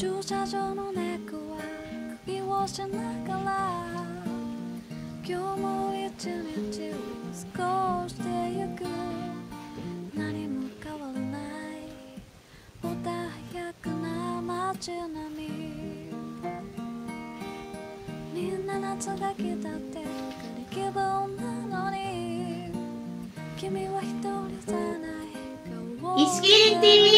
駐車場の猫は首をしながら今日も一日を過ごしてゆく。何も変わらない。穏やかな街並み。みんな夏が来たって仮気分なのに。君は一人じゃない。顔を TV